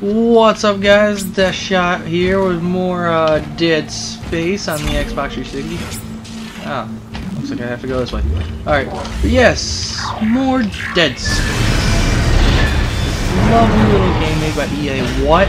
What's up guys, Deathshot here with more uh, Dead Space on the Xbox 360. Ah, looks like I have to go this way. Alright, yes, more Dead Space. Lovely little game made by EA. What?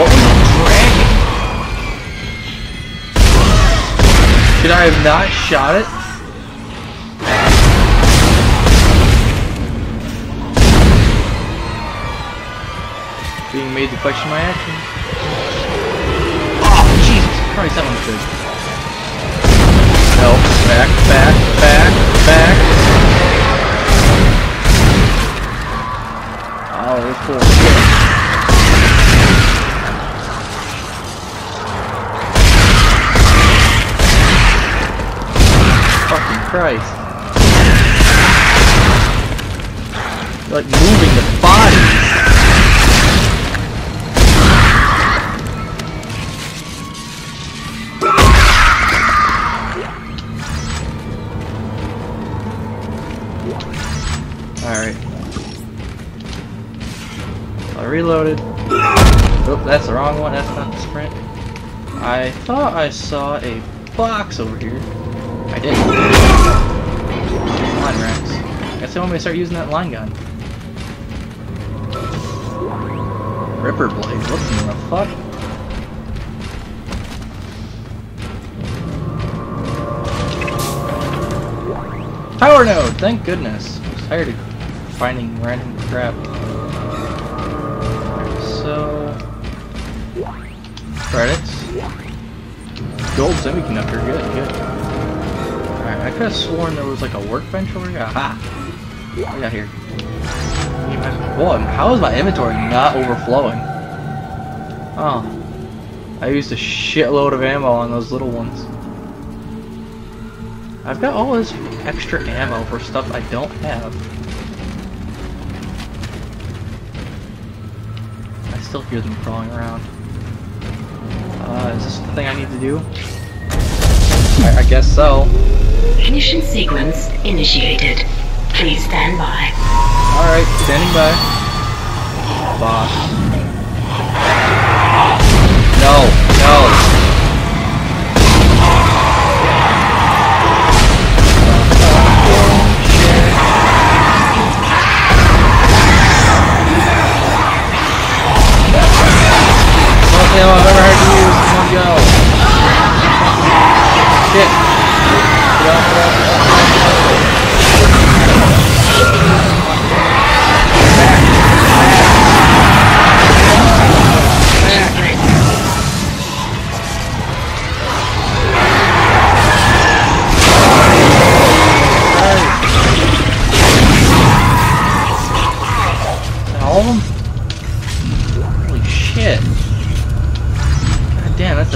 What was Should I have not shot it? being made to question my actions. Oh, Jesus Christ, that one's good. No, back, back, back, back. Oh, that's cool. Christ. Like moving the body. Alright. I reloaded. Oh, that's the wrong one. That's not the sprint. I thought I saw a box over here. I did. Line racks. Guess they want me to start using that line gun. Ripper blade. What in the fuck? Power node! Thank goodness. I was tired of finding random crap. So... Credits. Gold semiconductor, good, good. I could have sworn there was like a workbench over here. Aha! What I got here? Whoa, how is my inventory not overflowing? Oh. I used a shitload of ammo on those little ones. I've got all this extra ammo for stuff I don't have. I still hear them crawling around. Uh, is this the thing I need to do? I, I guess so. Ignition sequence initiated. Please stand by. Alright, standing by. Boss. No, no.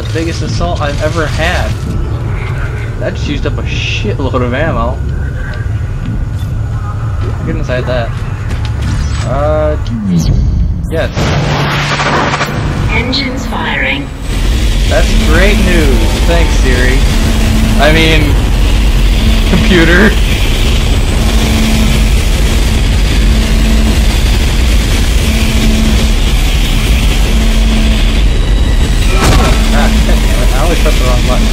The biggest assault I've ever had. That just used up a shitload of ammo. Goodness, I had that. Uh, yes. Engines firing. That's great news. Thanks, Siri. I mean, computer. It. I press the wrong button.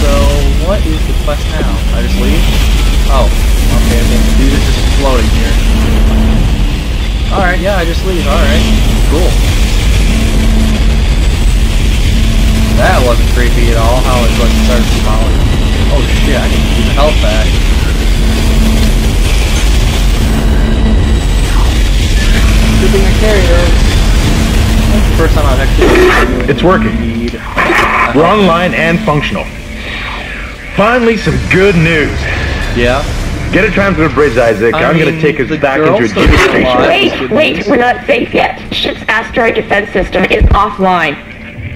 So, what is the quest now? I just leave? Oh, okay, the dude is just floating here. Alright, yeah, I just leave. Alright, cool. That wasn't creepy at all, how it like started smiling. Oh shit, I can use health back. It's working. We're online and functional. Finally, some good news. Yeah. Get a tram to the bridge, Isaac. I I am mean, going to take us back into a are Jimmy station. That's Wait, wait, we're not safe yet. Ship's asteroid defense system is offline.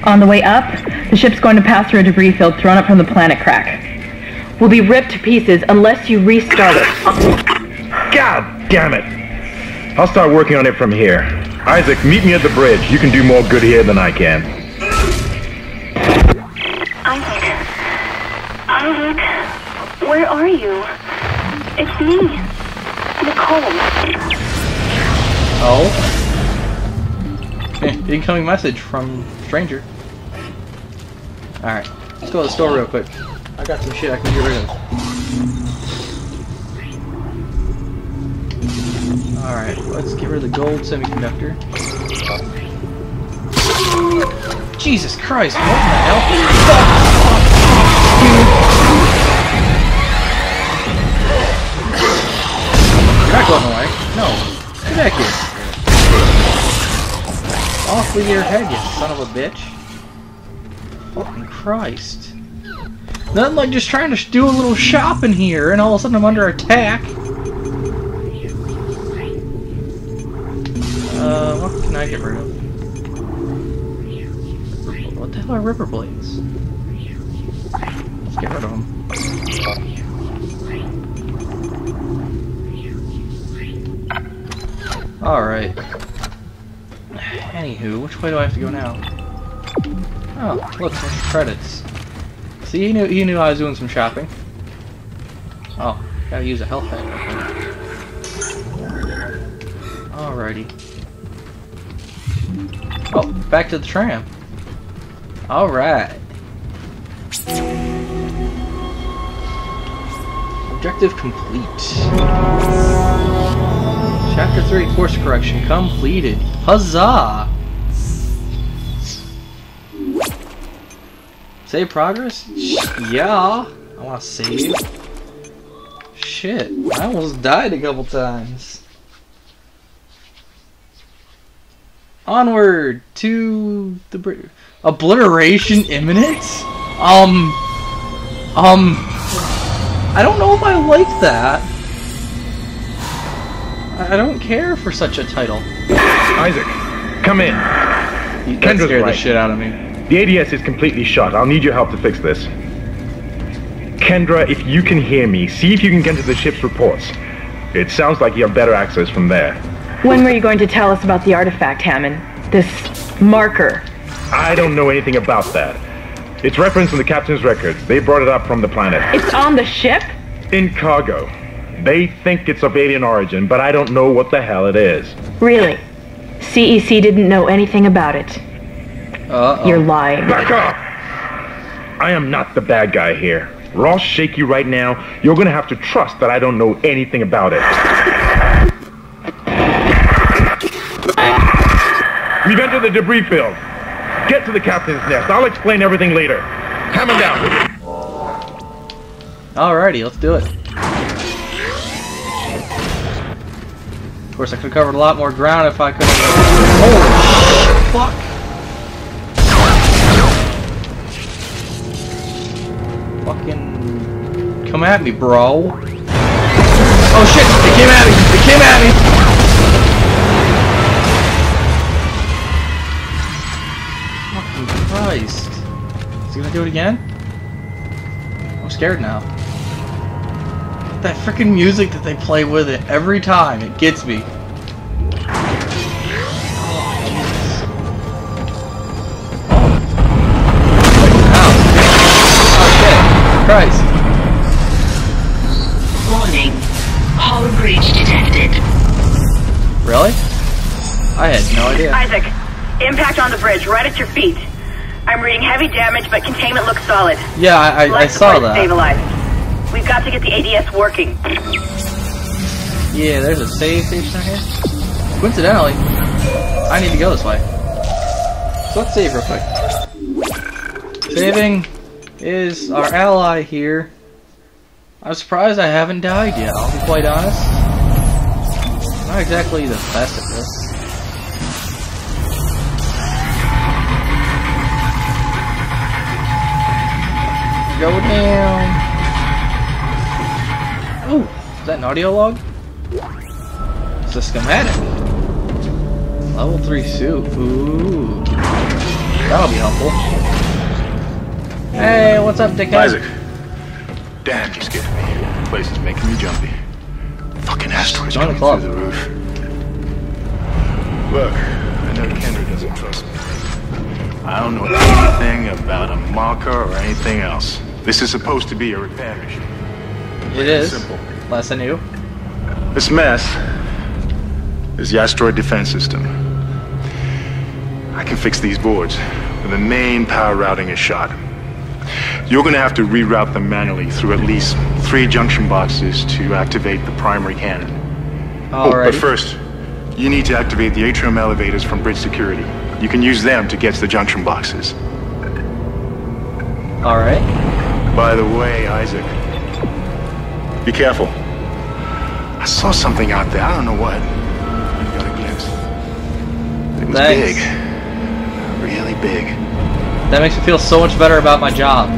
On the way up, the ship's going to pass through a debris field thrown up from the planet crack. We'll be ripped to pieces unless you restart it. God damn it! I'll start working on it from here. Isaac, meet me at the bridge. You can do more good here than I can. Isaac. Isaac. Where are you? It's me. Nicole. Oh. Incoming message from stranger. Alright. Let's go to the store real quick. I got some shit I can get rid of. Alright, let's get rid of the gold semiconductor. Jesus Christ, what the hell? You're not going away. No. Get back here. Off with your head, you son of a bitch. Fucking Christ. Nothing like just trying to do a little shopping here and all of a sudden I'm under attack. Uh, what can I get rid of? What the hell are ripper blades? Let's get rid of them. Alright. Anywho, which way do I have to go now? Oh, look, credits. See, he knew, he knew I was doing some shopping. Oh, gotta use a health pack. Alrighty. Oh, back to the tram. Alright. Objective complete. Chapter 3 course correction completed. Huzzah! Save progress? Yeah. I want to save. Shit. I almost died a couple times. Onward to the br- obliteration imminent. Um. Um. I don't know if I like that. I don't care for such a title. Isaac, come in. That Kendra's scared the shit out of me. The ADS is completely shut. I'll need your help to fix this. Kendra, if you can hear me, see if you can get to the ship's reports. It sounds like you have better access from there. When were you going to tell us about the artifact, Hammond? This marker. I don't know anything about that. It's referenced in the captain's records. They brought it up from the planet. It's on the ship? In cargo. They think it's of alien origin, but I don't know what the hell it is. Really? CEC didn't know anything about it. Uh You're lying. Back up! I am not the bad guy here. Ross shaky right now. You're gonna have to trust that I don't know anything about it. We've entered the debris field. Get to the captain's nest. I'll explain everything later. Hammer down. Alrighty, let's do it. Of course, I could have covered a lot more ground if I could have. Holy fuck! Fucking. Come at me, bro. Oh shit! They came at me! They came at me! Christ. Is he gonna do it again? I'm scared now. That freaking music that they play with it every time, it gets me. Oh, Christ. Warning. Hull breach detected. Really? I had no idea. Isaac, impact on the bridge, right at your feet. I'm reading heavy damage, but containment looks solid. Yeah, I, I, I saw that. Stabilized. We've got to get the ADS working. Yeah, there's a save station out here. Coincidentally, I need to go this way. So let's save real quick. Saving is our ally here. I'm surprised I haven't died yet, I'll be quite honest. Not exactly the best at this. Go down. Oh, is that an audio log? It's a schematic. Level 3 suit. Ooh. That'll be helpful. Hey, what's up, dickhead? Isaac. Damn, you scared me. The place is making me jumpy. Fucking asteroids Join the coming through the roof. Look, I know Kendra doesn't trust me. I don't know anything about a marker or anything else. This is supposed to be a repair mission. It is. Simple. Less than you. This mess is the asteroid defense system. I can fix these boards when the main power routing is shot. You're gonna have to reroute them manually through at least three junction boxes to activate the primary cannon. Oh, Alright. but first, you need to activate the atrium elevators from bridge security. You can use them to get to the junction boxes. Alright. By the way, Isaac, be careful. I saw something out there. I don't know what. I got a glimpse. It was Thanks. big. Really big. That makes me feel so much better about my job.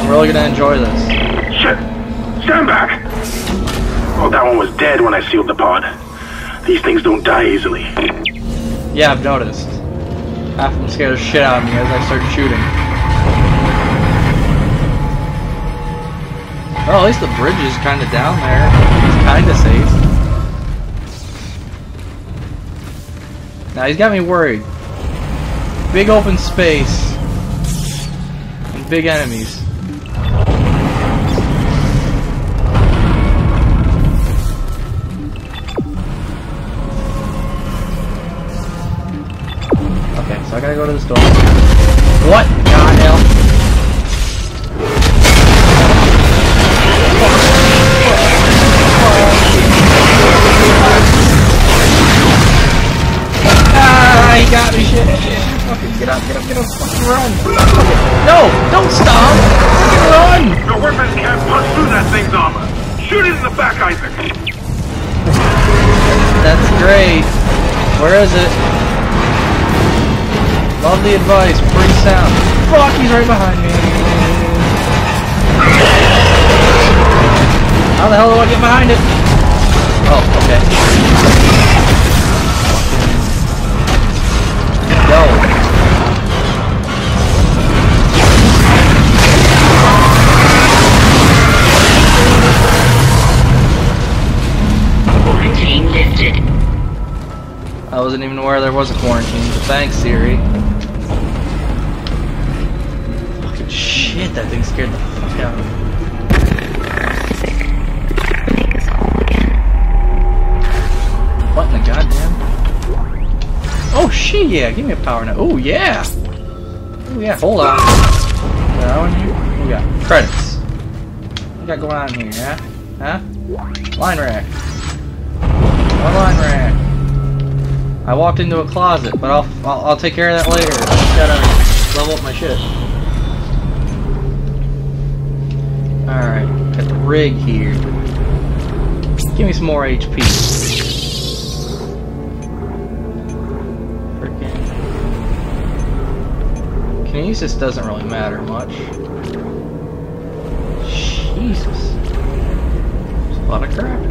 I'm really gonna enjoy this. Shit! Stand back! Oh, that one was dead when I sealed the pod. These things don't die easily. Yeah, I've noticed. Half of them scare the shit out of me as I start shooting. Well, at least the bridge is kind of down there. It's kind of safe. Now he's got me worried. Big open space. And big enemies. Okay, so I gotta go to the store. What? Get up, get up, get up, fucking run. No, don't stop. Fucking run. Your weapons can't punch through that thing's armor. Shoot it in the back, Isaac. That's great. Where is it? Love the advice, pretty sound. Fuck, he's right behind me. How the hell do I get behind it? Oh, okay. I wasn't even aware there was a quarantine, but thanks, Siri. Fucking shit, that thing scared the fuck out of me. What in the goddamn? Oh shit, yeah, give me a power now. Oh yeah! Oh yeah, hold on. That one here? We got? Credits. What got going on here, huh? Huh? Line rack. One line rack. I walked into a closet, but I'll, I'll, I'll take care of that later. I just gotta level up my shit. Alright, got the rig here. Give me some more HP. Frickin'. Kinesis doesn't really matter much. Jesus. There's a lot of crap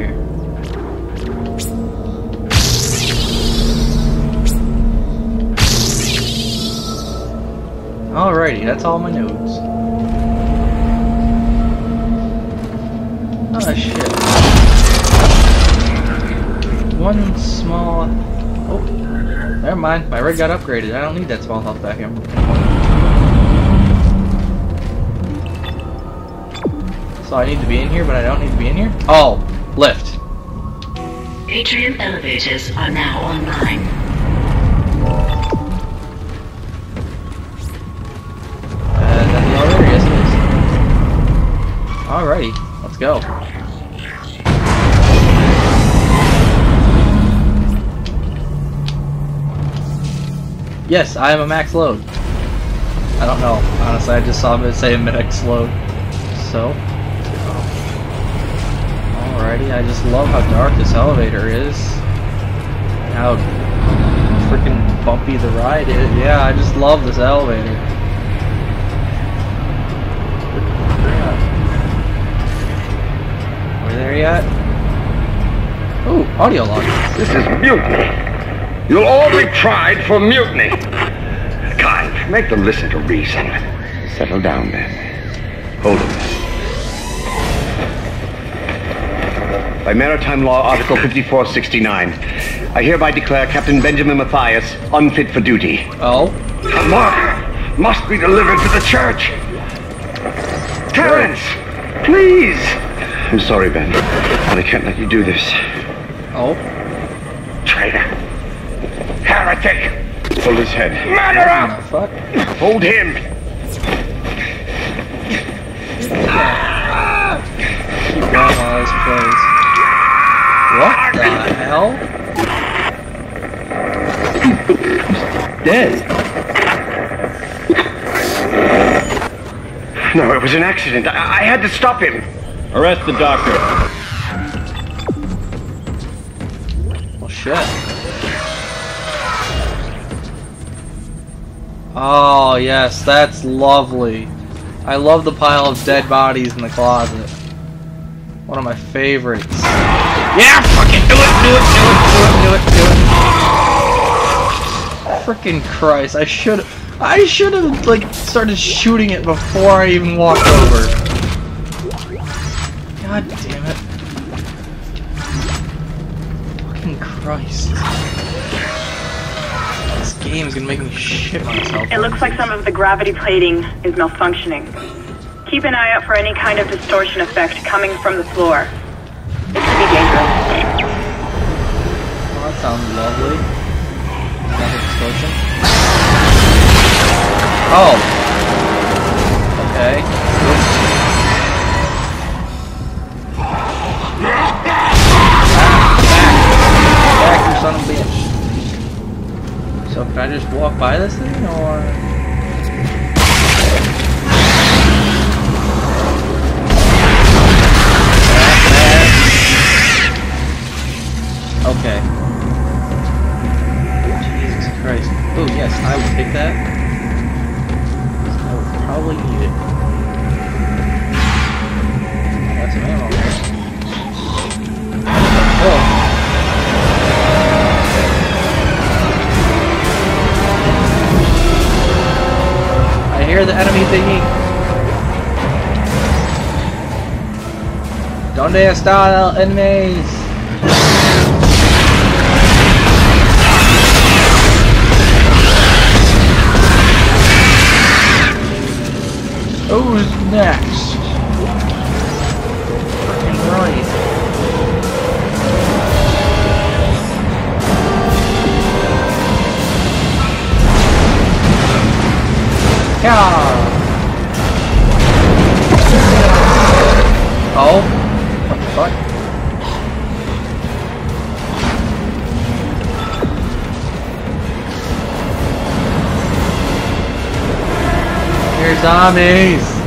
Alrighty, that's all my notes. Oh shit. One small... Oh, never mind. My rig got upgraded. I don't need that small health back anymore. So I need to be in here, but I don't need to be in here? Oh, lift. Atrium elevators are now online. Alrighty, let's go. Yes, I am a max load. I don't know. Honestly, I just saw it say max load. So. Alrighty, I just love how dark this elevator is. How freaking bumpy the ride is. Yeah, I just love this elevator. Audio log. This is mutiny. You'll all be tried for mutiny. Kyne, make them listen to reason. Settle down then. Hold him. by Maritime Law Article 5469, I hereby declare Captain Benjamin Mathius unfit for duty. Oh? The mark must be delivered to the church. Terence, please. I'm sorry, Ben, but I can't let you do this. Oh? Traitor. Heretic. Hold his head. What the fuck? Hold him. Keep going while this plays. What the hell? Dead. No, it was an accident. I, I had to stop him. Arrest the doctor. Shit. Oh, yes, that's lovely. I love the pile of dead bodies in the closet. One of my favorites. Yeah, fucking do it, do it, do it, do it, do it, do it. Freaking Christ, I should I should have like started shooting it before I even walked over. God damn Christ. This game is gonna make me shit myself. It looks like some of the gravity plating is malfunctioning. Keep an eye out for any kind of distortion effect coming from the floor. It could be dangerous. Oh, that sounds lovely. Another distortion. Oh. Okay. Can I just walk by this thing, or...? ¿Dónde está el enemies? Who's next? Freaking right. They're zombies!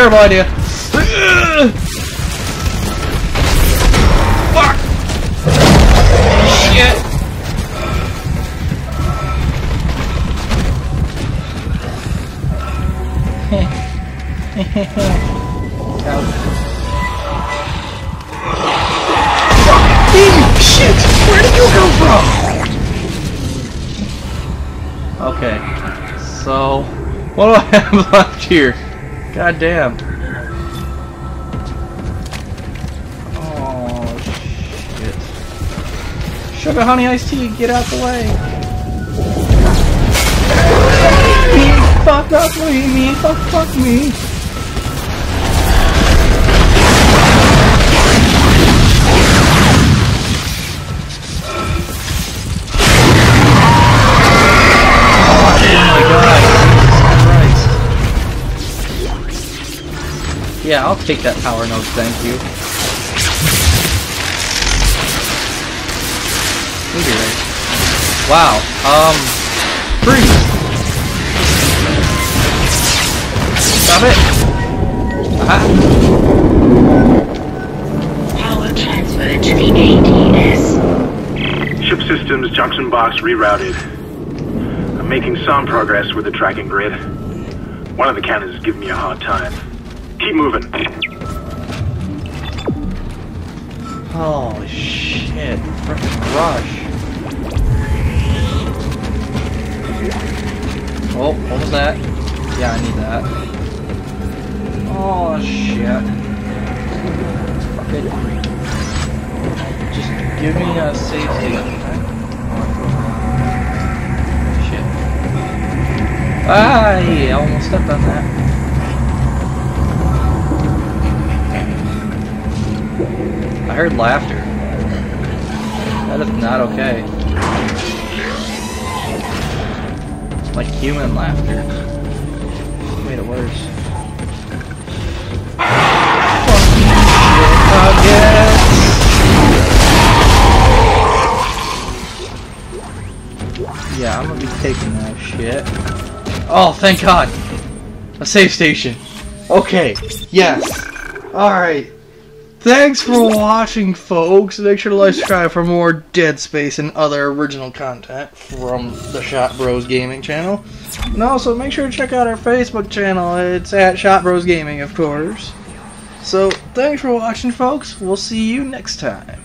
Terrible idea. Fuck! Shit! Fuck! Shit! Where did you come from? Okay, so what do I have left here? God damn. Oh shit. Sugar honey iced tea, get out the way. Me, fuck up, me, fuck, fuck me. I'll take that power node, thank you. Meteorite. Wow, um... Freeze! Stop it! Aha! Power transferred to the ADS. Ship systems junction box rerouted. I'm making some progress with the tracking grid. One of the cannons is giving me a hard time. Keep moving. Holy shit, frickin' rush. Oh, what was that? Yeah, I need that. Oh shit. Just give me a safe station, okay? Shit. Ah, yeah, I almost stepped on that. I heard laughter. That is not okay. Like human laughter. Made it worse. Yeah, I'm gonna be taking that shit. Oh, thank God! A safe station. Okay, yes. Alright. Thanks for watching, folks. Make sure to like, subscribe for more Dead Space and other original content from the Shot Bros Gaming channel. And also, make sure to check out our Facebook channel. It's at Shot Bros Gaming, of course. So, thanks for watching, folks. We'll see you next time.